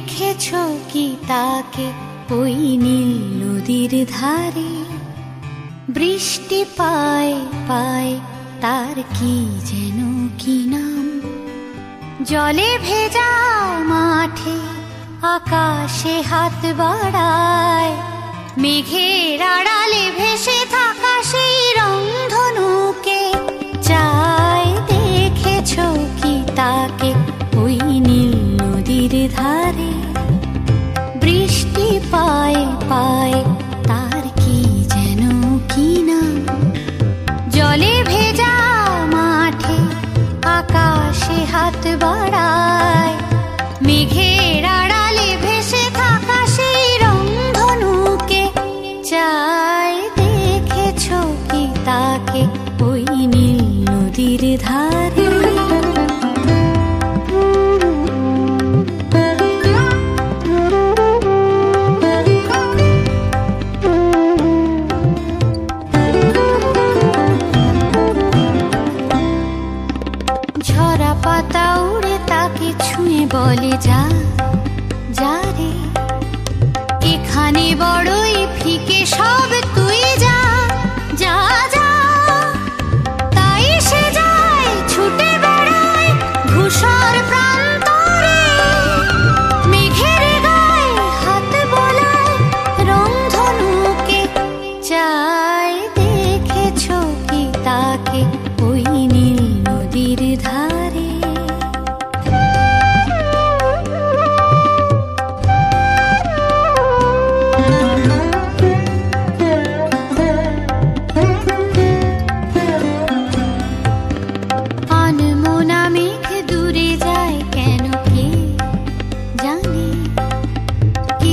দেখেছ কি তাকে? ওই নীল নদীর ধারে। বৃষ্টি পায় পায়, তার কি যেন কি নাম? জলে ভেজা মাঠে আকাশে হাত বাড়ায়, মেঘের আড়ালে ভেসে বাড়ায়। ভেসে থাকা সেই দেখেছ কি তাকে নদীর ধারে? পাতা বলে যা যা রে। এখানে বড়ই ফিকে, সব তুই যা যা যা। তাই সে যায় ছুটে বেড়ায় ধূসর প্রান্তরে। মেঘের গায়ে হাত বোলায় চাই দেখেছ কি তাকে ওই নীল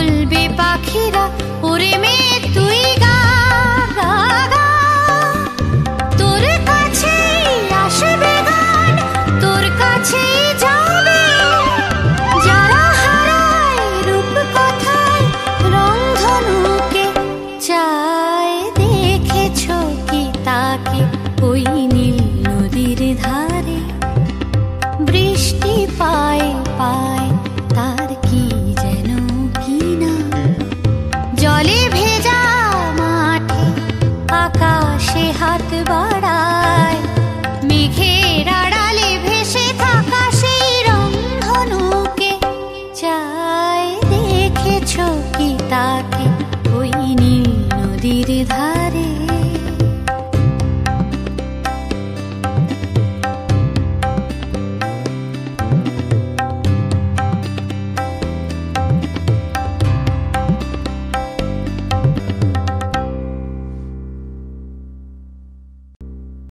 বলবে পাখিরা ওরে মেয়ে তুই গা I